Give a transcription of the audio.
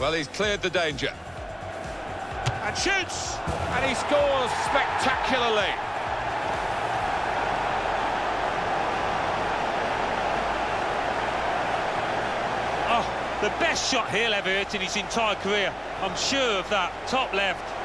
Well, he's cleared the danger. And shoots! And he scores spectacularly. Oh, the best shot he'll ever hit in his entire career. I'm sure of that. Top left.